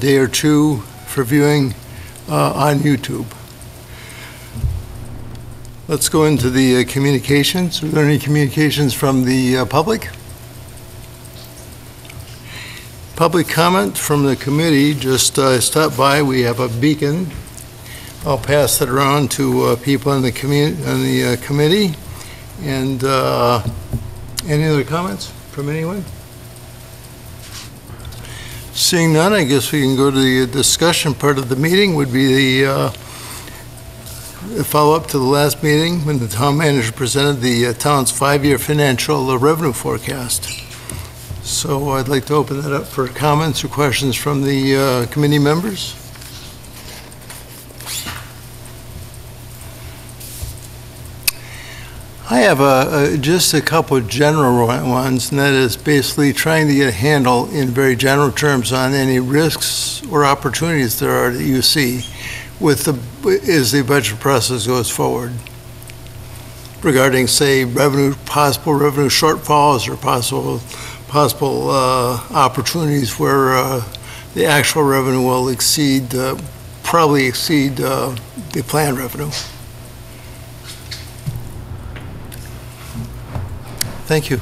day or two for viewing uh, on YouTube. Let's go into the uh, communications. Are there any communications from the uh, public? Public comment from the committee, just uh, stop by, we have a beacon. I'll pass it around to uh, people in the commu, in the uh, committee. And any other comments from anyone? Seeing none, I guess we can go to the discussion part of the meeting, would be the uh, follow-up to the last meeting when the town manager presented the uh, town's five-year financial uh, revenue forecast. So I'd like to open that up for comments or questions from the uh, committee members. I have a, a- just a couple of general ones, and that is basically trying to get a handle in very general terms on any risks or opportunities there are that you see with the, as the budget process goes forward regarding, say, revenue, possible revenue shortfalls or possible, possible uh, opportunities where uh, the actual revenue will exceed, uh, probably exceed uh, the planned revenue. Thank you.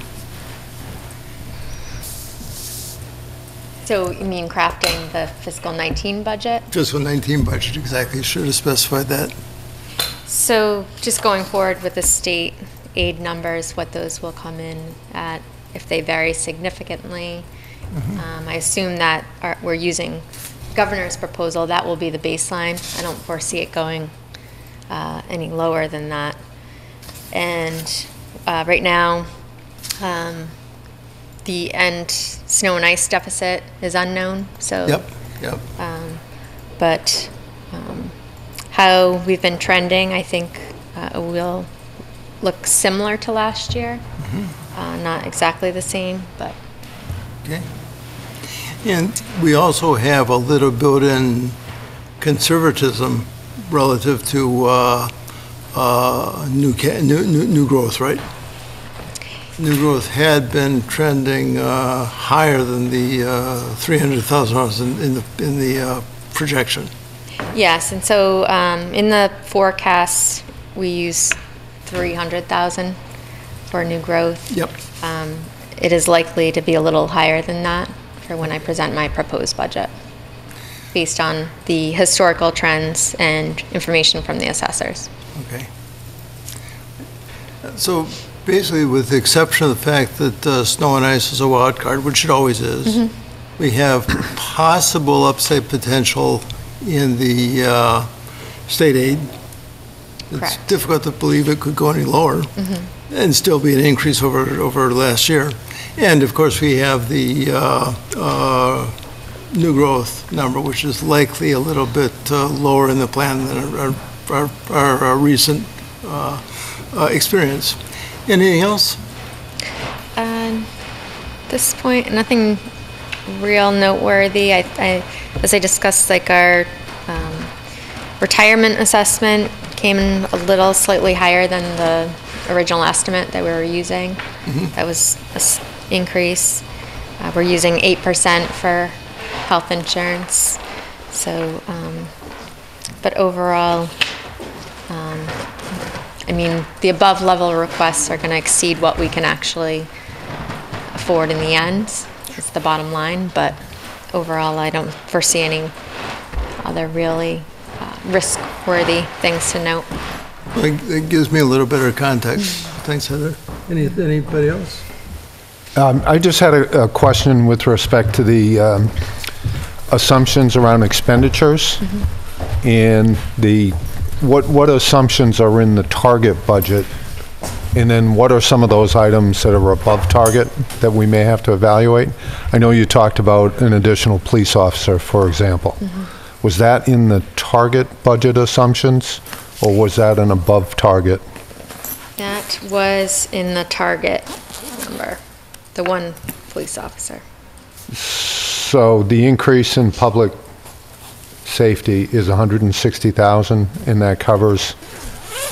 So you mean crafting the fiscal 19 budget? Fiscal 19 budget, exactly, should have specified that. So just going forward with the state aid numbers, what those will come in at, if they vary significantly. Um, I assume that our- we're using governor's proposal, that will be the baseline. I don't foresee it going uh, any lower than that. And uh, right now, um, the end snow and ice deficit is unknown, so. Yep, yep. Um, But um, how we've been trending, I think uh, will look similar to last year. Uh, Not exactly the same, but Okay. And we also have a little built-in conservatism relative to uh, uh, new, ca- new, new new growth, right? New growth had been trending uh, higher than the uh, $300,000 in in the, in the uh, projection. yes, and so um, in the forecast, we use 300,000 for new growth. Yep. Um, It is likely to be a little higher than that for when I present my proposed budget, based on the historical trends and information from the assessors. Okay. So basically, with the exception of the fact that uh, snow and ice is a wild card, which it always is, we have possible upside potential in the uh, state aid. It's Correct. difficult to believe it could go any lower and still be an increase over, over last year. And of course, we have the uh, uh, new growth number, which is likely a little bit uh, lower in the plan than our, our, our our recent uh, uh, experience. Anything else? At this point, nothing real noteworthy. I, I, as I discussed, like our um, retirement assessment came in a little slightly higher than the original estimate that we were using. That was an increase. Uh, we're using 8% for health insurance. So, um, but overall, I mean, the above level requests are going to exceed what we can actually afford in the end, It's the bottom line, but overall, I don't foresee any other really uh, risk-worthy things to note. It it gives me a little better context. Thanks, Heather. Any, anybody else? Um, I just had a a question with respect to the um, assumptions around expenditures and the, what what assumptions are in the target budget? And then what are some of those items that are above target that we may have to evaluate? I know you talked about an additional police officer, for example. Mm-hmm. Was that in the target budget assumptions, or was that an above target? That was in the target number, the one police officer. So the increase in public safety is 160,000, and that covers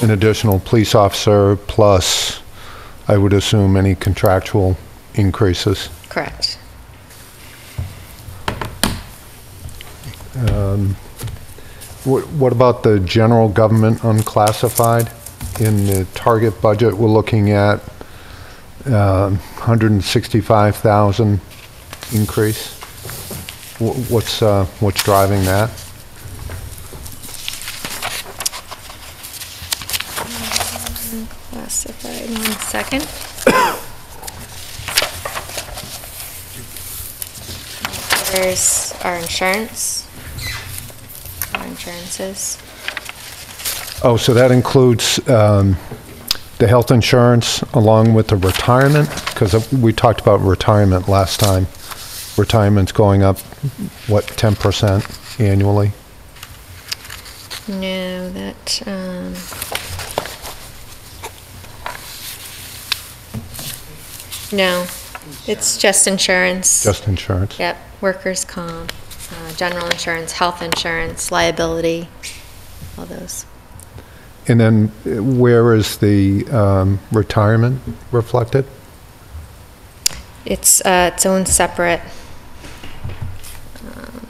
an additional police officer plus, I would assume, any contractual increases. Correct. Um, What what about the general government unclassified? In the target budget, we're looking at um, 165,000 increase. Wh- What's, uh, what's driving that? Classified, one second. There's our insurance. Our insurances. Oh, so that includes um, the health insurance along with the retirement? Because we talked about retirement last time. Retirement's going up, what, 10% annually? No, that, um. No, it's just insurance. Just insurance? Yep, workers' comp, uh, general insurance, health insurance, liability, all those. And then uh, where is the um, retirement reflected? It's, uh, its own separate, um,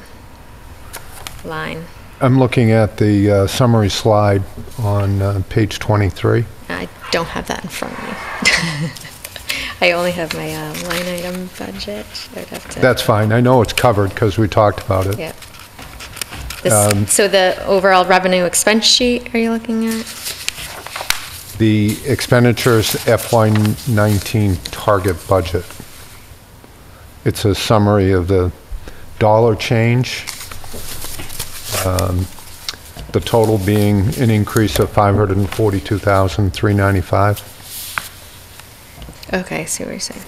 line. I'm looking at the uh, summary slide on uh, page 23. I don't have that in front of me. I only have my, uh, line item budget. I'd have to. That's fine, I know it's covered because we talked about it. Yep. Um, so the overall revenue expense sheet, are you looking at? The expenditures FY19 target budget. It's a summary of the dollar change, um, the total being an increase of 542,395. Okay, I see what you're saying.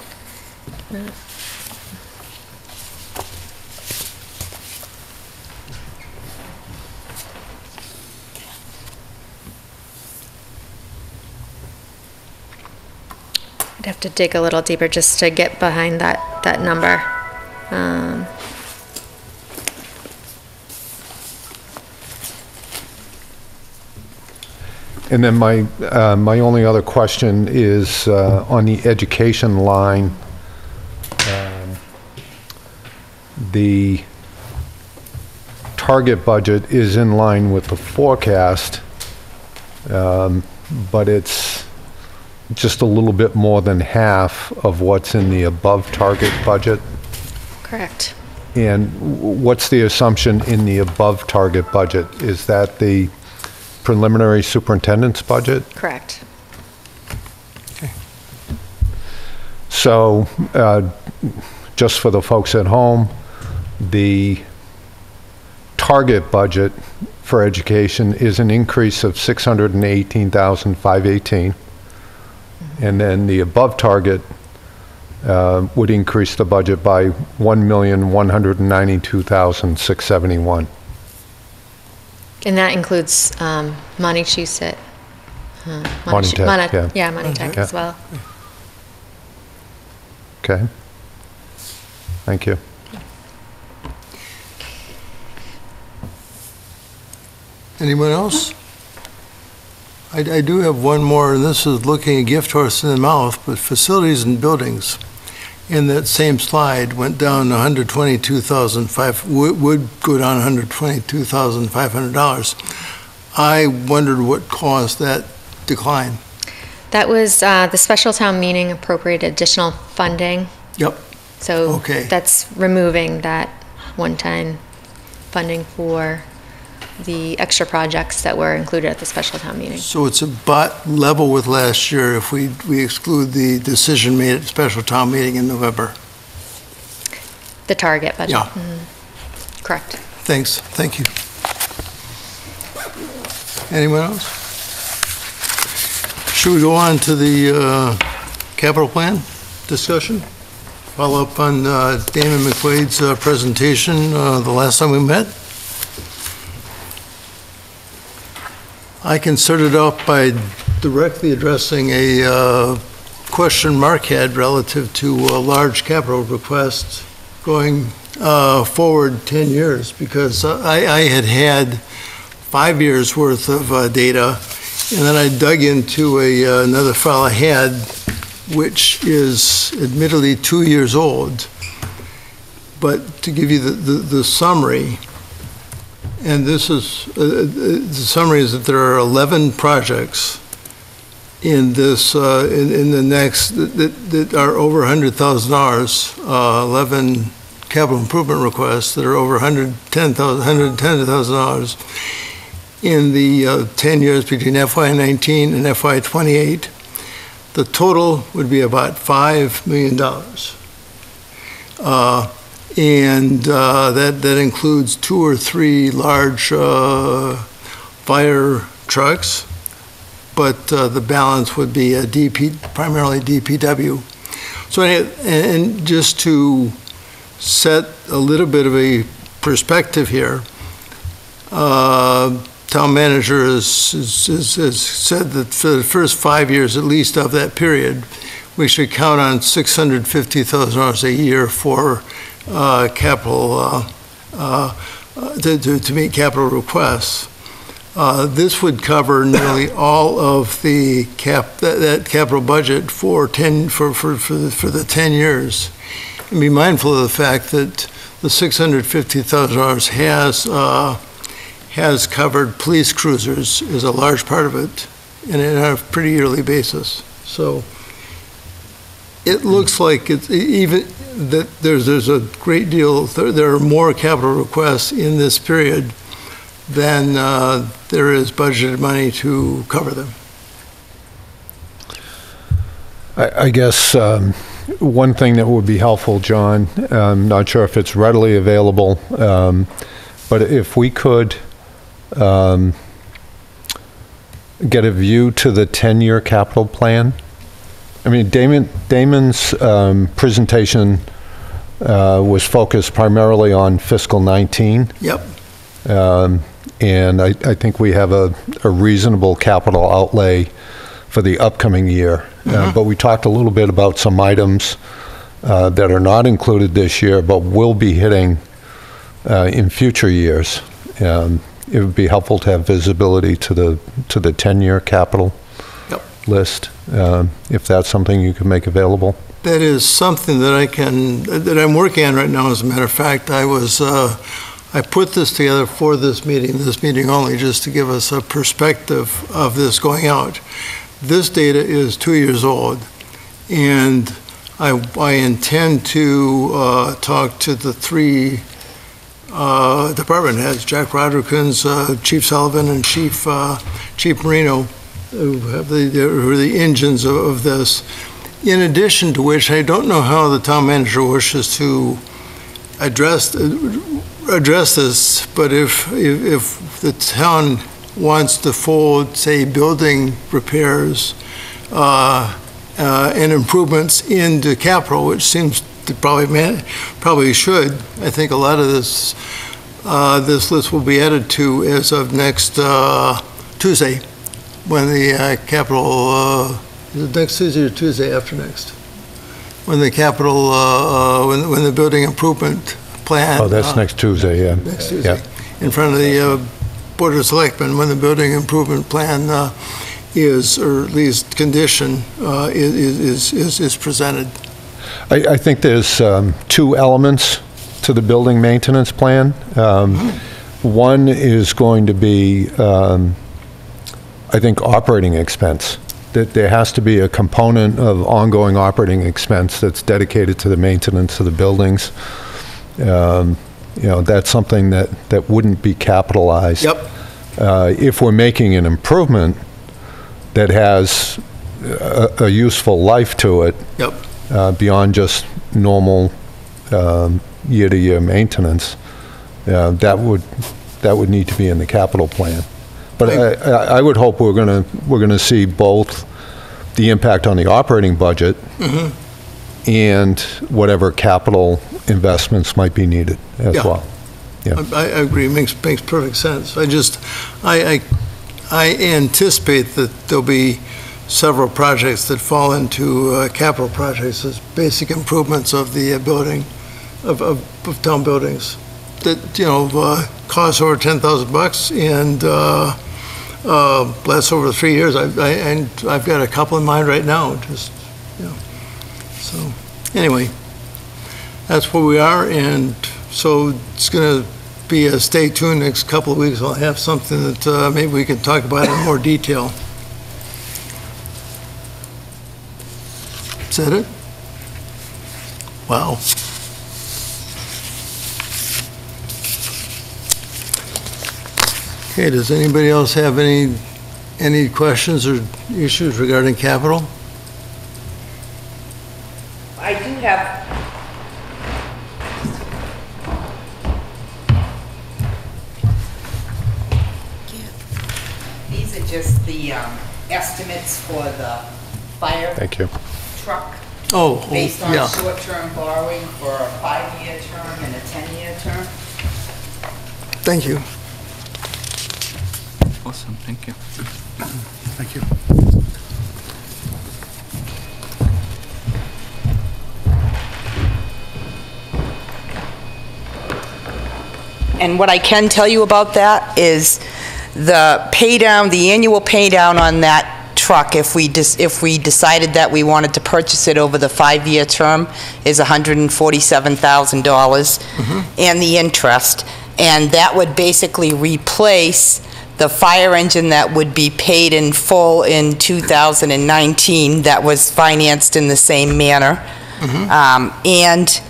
I'd have to dig a little deeper just to get behind that, that number. Um, And then my, uh, my only other question is uh, on the education line. um, The target budget is in line with the forecast, um, but it's just a little bit more than half of what's in the above-target budget. Correct. And w- what's the assumption in the above-target budget? Is that the preliminary superintendent's budget? Correct. So, uh, just for the folks at home, the target budget for education is an increase of 618,518. And then the above target uh, would increase the budget by 1,192,671. And that includes um, Montachusett. uh, Monty Tech, Monte- yeah. Yeah, Monty Tech Yeah. as well. Okay? Thank you. Anyone else? I, I do have one more, and this is looking a gift horse in the mouth, but facilities and buildings in that same slide went down 122,005, would, would go down $122,500. I wondered what caused that decline. That was, uh, the special town meeting appropriated additional funding. Yep. So Okay. that's removing that one-time funding for the extra projects that were included at the special town meeting. So it's about level with last year if we, we exclude the decision made at special town meeting in November. The target budget. Yeah. Mhm. Correct. Thanks, thank you. Anyone else? Should we go on to the uh, capital plan discussion? Follow up on uh, Damon McQuaid's uh, presentation uh, the last time we met? I can start it off by directly addressing a uh, question Mark had relative to a large capital request going uh, forward 10 years, because I, I had had five years' worth of uh, data, and then I dug into a, uh, another file I had, which is admittedly two years old. But to give you the, the the summary, and this is, uh, uh, the summary is that there are 11 projects in this, uh, in in the next, that- that are over $100,000, uh, 11 capital improvement requests that are over 110,000, $110,000 in the uh, 10 years between FY '19 and FY '28. The total would be about $5 million. Uh, And uh, that, that includes two or three large uh, fire trucks, but uh, the balance would be a DP, primarily DPW. So, and just to set a little bit of a perspective here, uh, town manager has, has, has said that for the first five years at least of that period, we should count on $650,000 a year for capital, uh, uh, to, to to meet capital requests. Uh, This would cover nearly all of the cap, that, that capital budget for 10, for, for, for the- for the 10 years. And be mindful of the fact that the $650,000 has, uh, has covered police cruisers is a large part of it, and on a pretty yearly basis. So it looks like it's even, that there's, there's a great deal, there there are more capital requests in this period than uh, there is budgeted money to cover them. I I guess um, one thing that would be helpful, John, I'm not sure if it's readily available, um, but if we could um, get a view to the 10-year capital plan. I mean, Damon, Damon's um, presentation uh, was focused primarily on fiscal 19. Yep, Um, And I, I think we have a, a reasonable capital outlay for the upcoming year. Uh, But we talked a little bit about some items uh, that are not included this year, but will be hitting uh, in future years. Um, It would be helpful to have visibility to the, to the 10-year capital. List, um, if that's something you can make available. that is something that I can, that I'm working on right now, as a matter of fact. I was, uh, I put this together for this meeting, this meeting only, just to give us a perspective of this going out. This data is two years old, and I, I intend to uh, talk to the three uh, department heads, Jack Rodriguez, uh, Chief Sullivan, and Chief, uh, Chief Marino, who have the, who are the engines of- of this. In addition to which, I don't know how the town manager wishes to address, address this, but if, if if the town wants to fold, say, building repairs uh, uh, and improvements into capital, which seems to probably, man- probably should, I think a lot of this, uh, this list will be added to as of next uh, Tuesday, when the uh, capital, uh, next Tuesday or Tuesday after next? When the capital, uh, uh, when, when the building improvement plan. Oh, that's uh, next Tuesday, yeah. Next Tuesday, Yeah. in front of the uh, Board of Selectmen, when the building improvement plan uh, is, or at least condition, uh, i- i- is, is, is presented. I, I think there's um, two elements to the building maintenance plan. Um, One is going to be, um, I think, operating expense. That there has to be a component of ongoing operating expense that's dedicated to the maintenance of the buildings. Um, You know, that's something that, that wouldn't be capitalized. Yep, Uh, If we're making an improvement that has a, a useful life to it, yep, uh, beyond just normal um, year-to-year maintenance, uh, that would, that would need to be in the capital plan. But I, I I would hope we're going to, we're going to see both the impact on the operating budget and whatever capital investments might be needed as Yeah. well. Yeah. I, I agree, makes, makes perfect sense. I just, I, I, I anticipate that there'll be several projects that fall into uh, capital projects as basic improvements of the uh, building, of, of, of town buildings, that, you know, uh, cost over 10,000 bucks and, uh, uh, over three years. I, I, and I've got a couple in mind right now, just, you know, so, anyway, that's where we are, and so it's gonna be, a stay tuned, next couple of weeks, I'll have something that uh, maybe we can talk about in more detail. Is that it? Wow. Okay, does anybody else have any, any questions or issues regarding capital? I do have, these are just the um, estimates for the fire Thank you. truck Oh, oh, based on yeah. short-term borrowing for a five-year term and a 10-year term. Thank you. Awesome, thank you. Thank you. And what I can tell you about that is the pay down, the annual pay down on that truck, if we, dis- if we decided that we wanted to purchase it over the five-year term, is $147,000, mm-hmm. and the interest. And that would basically replace the fire engine that would be paid in full in 2019, that was financed in the same manner. Um, And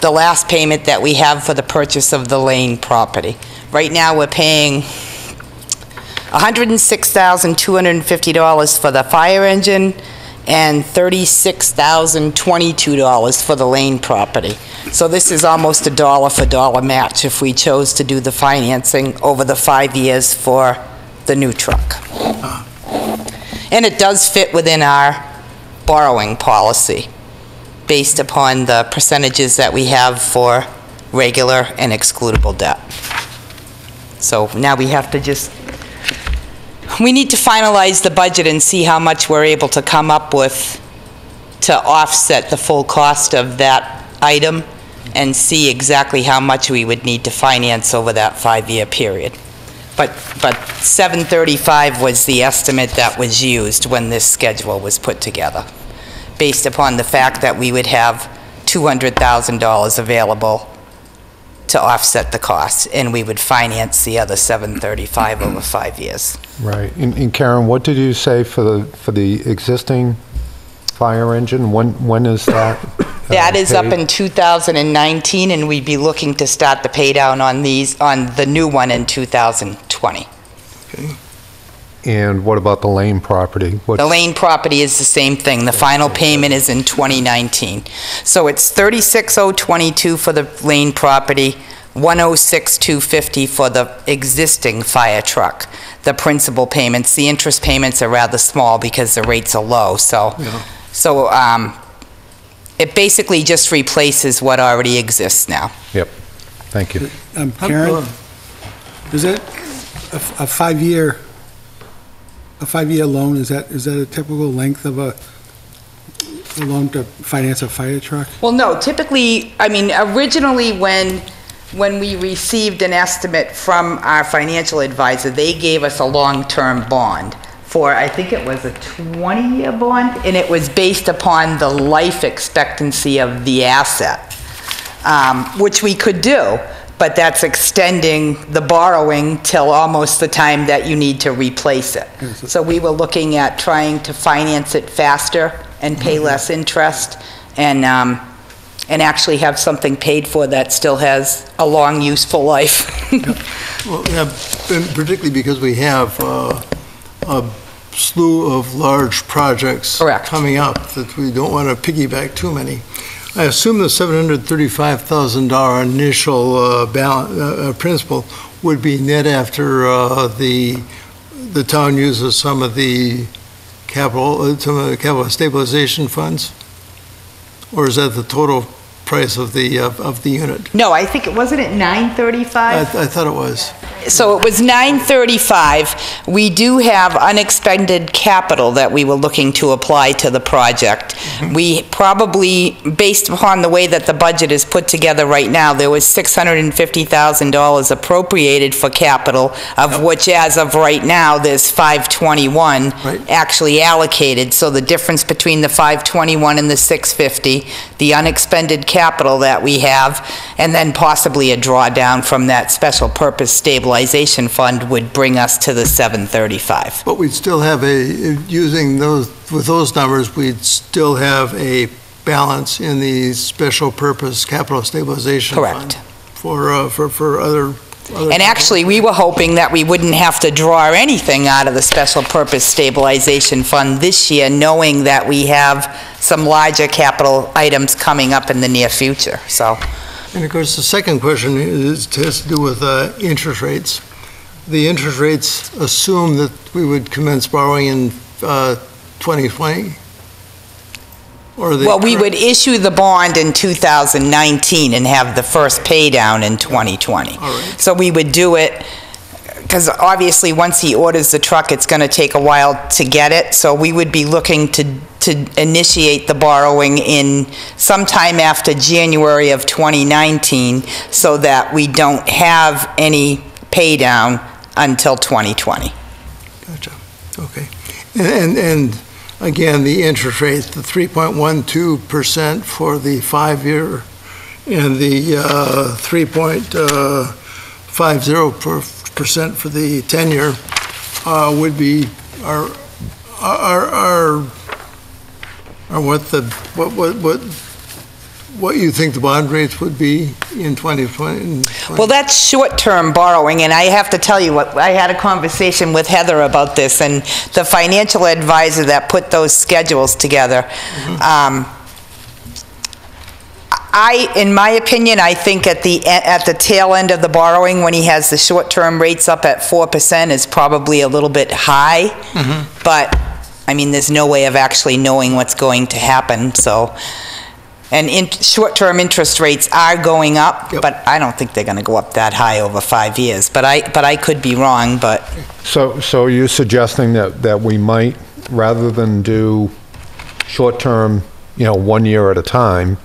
the last payment that we have for the purchase of the Lane property. Right now, we're paying $106,250 for the fire engine and $36,022 for the Lane property. So this is almost a dollar for dollar match if we chose to do the financing over the five years for the new truck. And it does fit within our borrowing policy based upon the percentages that we have for regular and excludable debt. So now we have to just, we need to finalize the budget and see how much we're able to come up with to offset the full cost of that item and see exactly how much we would need to finance over that five-year period. But, but 735 was the estimate that was used when this schedule was put together based upon the fact that we would have $200,000 available to offset the costs, and we would finance the other 735 over five years. Right. And and Karen, what did you say for the, for the existing fire engine? When, when is that? uh, That is up in 2019, and we'd be looking to start the paydown on these, on the new one in 2020. And what about the Lane property? What- The Lane property is the same thing. The final payment is in 2019. So it's 36,022 for the Lane property, 106,250 for the existing fire truck. The principal payments, the interest payments are rather small because the rates are low, so, Yeah. so um, it basically just replaces what already exists now. Yep, thank you. Um, Karen, is that a f- a five-year, a five-year loan, is that, is that a typical length of a a loan to finance a fire truck? Well, no, typically, I mean, originally, when, when we received an estimate from our financial advisor, they gave us a long-term bond for, I think it was a 20-year bond, and it was based upon the life expectancy of the asset, um, which we could do, but that's extending the borrowing till almost the time that you need to replace it. So we were looking at trying to finance it faster and pay less interest, and, um, and actually have something paid for that still has a long, useful life. Well, yeah, and particularly because we have uh, a slew of large projects Correct. coming up, that we don't want to piggyback too many. I assume the $735,000 initial uh, balance, uh, uh, principal would be net after uh, the, the town uses some of the capital, uh, some of the capital stabilization funds? Or is that the total price of the, of of the unit? No, I think, it wasn't it I 935? I thought it was. So it was 935. We do have unexpended capital that we were looking to apply to the project. Mm-hmm. We probably, based upon the way that the budget is put together right now, there was $650,000 appropriated for capital, of which as of right now, there's 521 Right. actually allocated. So the difference between the 521 and the 650, the unexpended capital that we have, and then possibly a drawdown from that special purpose stabilization fund would bring us to the 735. But we'd still have a, using those, with those numbers, we'd still have a balance in the special purpose capital stabilization fund. Correct. For, uh, for, for other. other- And actually, we were hoping that we wouldn't have to draw anything out of the special purpose stabilization fund this year, knowing that we have some larger capital items coming up in the near future, so. And of course, the second question is, has to do with uh, interest rates. The interest rates assume that we would commence borrowing in uh, 2020? Or the... Well, we would issue the bond in 2019 and have the first pay down in 2020. All right. So we would do it, because obviously, once he orders the truck, it's going to take a while to get it, so we would be looking to, to initiate the borrowing in sometime after January of 2019, so that we don't have any pay down until 2020. Gotcha, okay. And, and- and again, the interest rate, the 3.12% for the five-year and the uh, 3.50% for the 10-year uh, would be, are, are, are what the, what, what, what, what you think the bond rates would be in 2020? in 20 Well, that's short-term borrowing, and I have to tell you what, I had a conversation with Heather about this, and the financial advisor that put those schedules together. Um, I, in my opinion, I think at the, e- at the tail end of the borrowing, when he has the short-term rates up at 4% is probably a little bit high. Mm-hmm. But, I mean, there's no way of actually knowing what's going to happen, so. And in, short-term interest rates are going up, Yep. but I don't think they're gonna go up that high over five years. But I, but I could be wrong, but, So, so you're suggesting that, that we might, rather than do short-term, you know, one year at a time,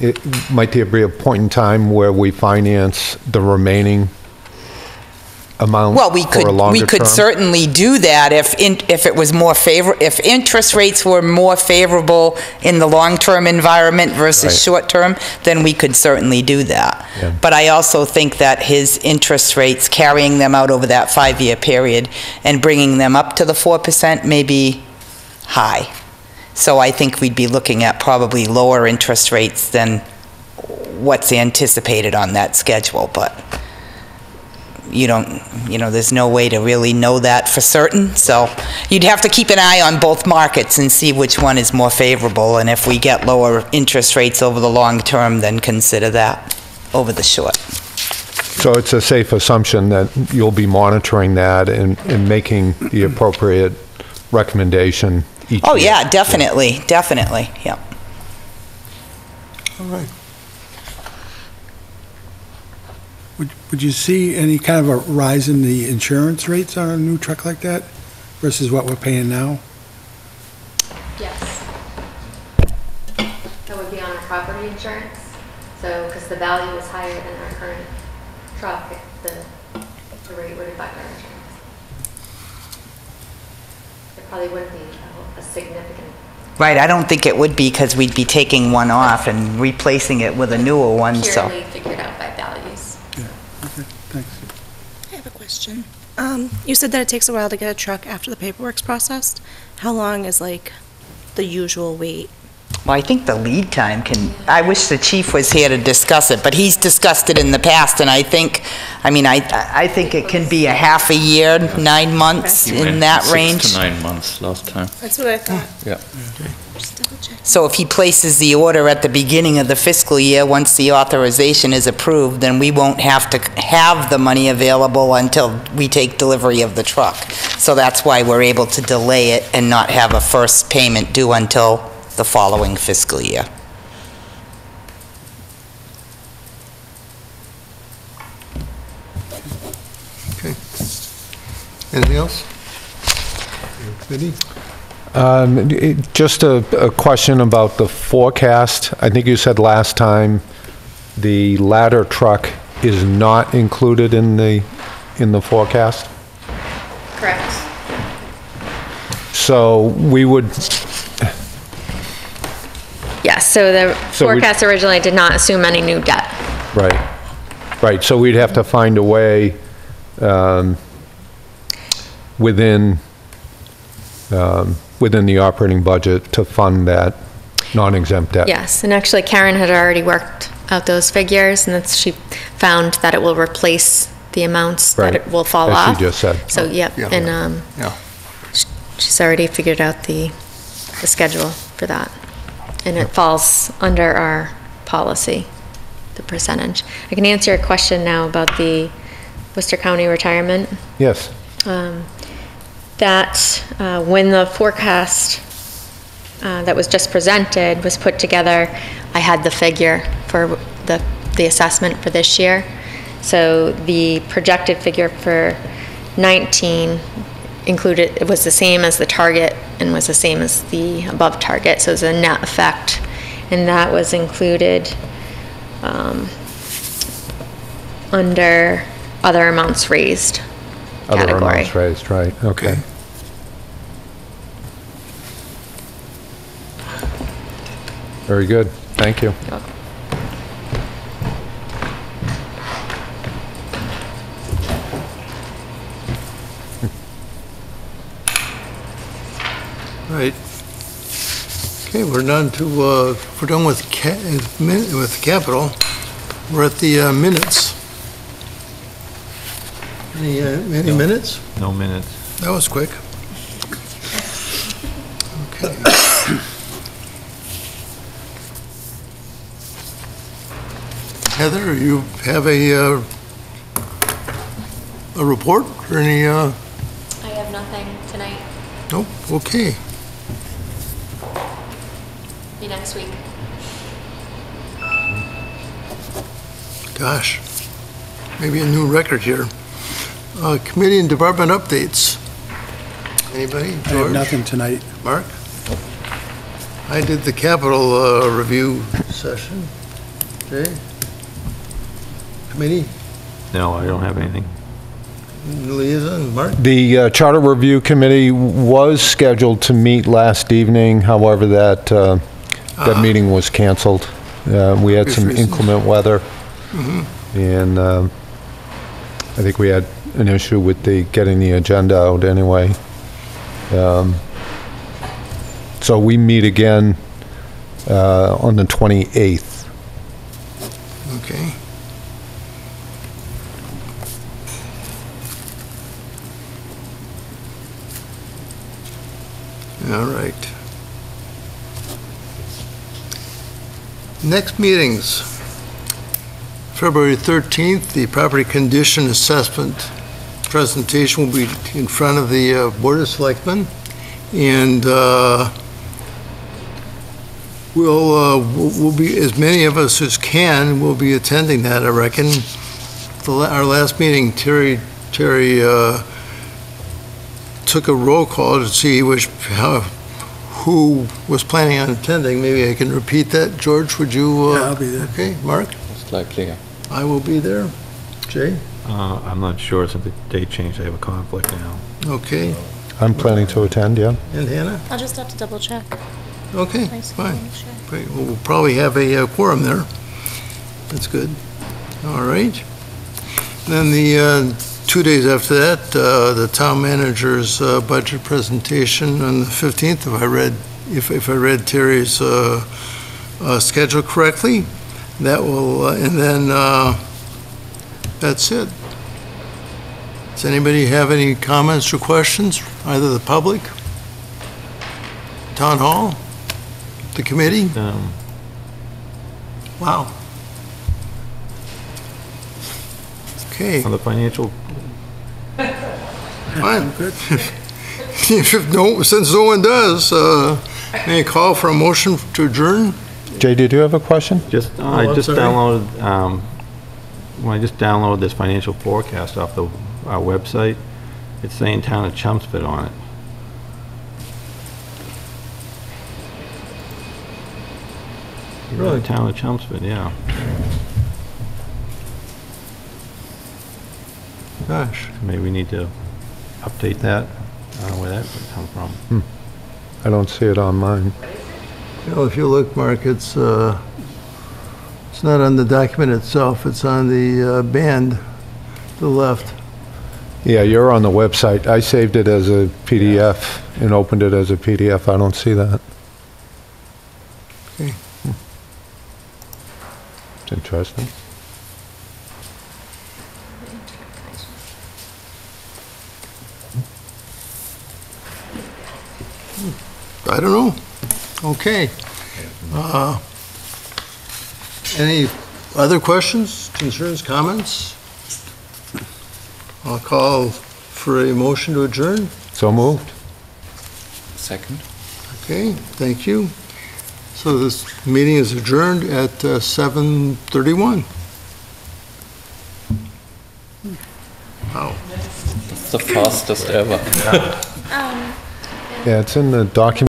it might there be a point in time where we finance the remaining amount well, we for a could, we longer could term? certainly do that if, in- if it was more favor, if interest rates were more favorable in the long-term environment versus Right. short-term, then we could certainly do that. Yeah. But I also think that his interest rates, carrying them out over that five-year period and bringing them up to the 4% may be high. So I think we'd be looking at probably lower interest rates than what's anticipated on that schedule, but you don't, you know, there's no way to really know that for certain, so you'd have to keep an eye on both markets and see which one is more favorable, and if we get lower interest rates over the long term, then consider that over the short. So it's a safe assumption that you'll be monitoring that and, and making the appropriate recommendation each Oh, year? yeah, definitely, definitely, yeah. All right. Would, would you see any kind of a rise in the insurance rates on a new truck like that versus what we're paying now? Yes. That would be on our property insurance, so, because the value is higher than our current truck, the, the rate would affect our insurance. It probably wouldn't be a- a significant, Right, I don't think it would be, because we'd be taking one off and replacing it with a newer one, so. purely figured out by values. Okay, Thanks. I have a question. Um, you said that it takes a while to get a truck after the paperwork's processed. How long is like the usual wait? Well, I think the lead time can, I wish the chief was here to discuss it, but he's discussed it in the past, and I think, I mean, I, I think it can be a half a year, nine months, in that range. Six to nine months last time. That's what I thought. Yeah. Just double check. So if he places the order at the beginning of the fiscal year, once the authorization is approved, then we won't have to have the money available until we take delivery of the truck. So that's why we're able to delay it and not have a first payment due until the following fiscal year. Okay. Anything else? Committee? Um, it- Just a a question about the forecast. I think you said last time the ladder truck is not included in the, in the forecast? Correct. So we would, Yes, so the So we- forecast originally did not assume any new debt. right, right, so we'd have to find a way um, within, um, within the operating budget to fund that non-exempt debt? Yes, and actually Karen had already worked out those figures, and that's, she found that it will replace the amounts that Right, it will fall as she off. just said. So, yep, Yeah. and, um, Yeah. she's already figured out the, the schedule for that. And it falls under our policy, the percentage. I can answer your question now about the Worcester County retirement. Yes, um, that uh, when the forecast uh, that was just presented was put together, I had the figure for the, the assessment for this year. So the projected figure for 19 included, it was the same as the target and was the same as the above target, so it was a net effect. And that was included um, under other amounts raised other category. amounts raised, right, okay. Very good, thank you. Right. Okay, we're done to, uh, we're done with ca, min- with capital. We're at the uh, minutes. Any, uh, any minutes? No minutes. That was quick. Okay. Heather, you have a, uh, a report or any, uh, I have nothing tonight. nope, okay. Be next week. Gosh, maybe a new record here. Uh, Committee and department updates. Anybody? I have nothing tonight. Mark? I did the capital uh, review session. Jay? Committee? No, I don't have anything. Liaison? Mark? The uh, Charter Review Committee was scheduled to meet last evening, however, that, uh, that Ah. meeting was canceled. Uh, We had some reasons. inclement weather, and um, I think we had an issue with the, getting the agenda out anyway. Um, So we meet again uh, on the 28th. Okay. All right. Next meetings. February 13th, the property condition assessment presentation will be in front of the uh, Board of Selectmen. And uh, We'll, uh, we'll we'll be, as many of us as can, will be attending that, I reckon. The, la- our last meeting, Terry, Terry, uh, took a roll call to see which, how, who was planning on attending. Maybe I can repeat that. George, would you? uh, Yeah, I'll be there. Okay, Mark? Most likely. I will be there. Jay? Uh, I'm not sure since the date changed, I have a conflict now. Okay. I'm planning to attend, yeah. And Hannah? I'll just have to double check. Okay, Nice, fine. sure. Great, well, we'll probably have a uh, quorum there. That's good. All right. Then the, uh, two days after that, uh, the town manager's uh, budget presentation on the 15th, if I read, if if I read Terry's uh, uh, schedule correctly. That will, uh, and then uh, that's it. Does anybody have any comments or questions, either the public, town hall, the committee? Um, Wow. Okay, On the financial, fine. If no, since no one does, uh, may I call for a motion to adjourn? Jay, did you have a question? just, uh, I'm just sorry. downloaded, um, when I just downloaded this financial forecast off the, our website, It's saying Town of Chelmsford on it. Really? Town of Chelmsford, yeah. Gosh. Maybe we need to update that. I don't know where that would come from. I don't see it on mine. You know, if you look, Mark, it's, uh, it's not on the document itself, it's on the uh, band, to the left. Yeah, you're on the website. I saved it as a PDF and opened it as a PDF. I don't see that. Okay. It's interesting. I don't know. Okay. Uh, Any other questions, concerns, comments? I'll call for a motion to adjourn. So moved? Second. Okay, thank you. So this meeting is adjourned at uh, 7:31. Wow. That's the fastest ever. Yeah, it's in the document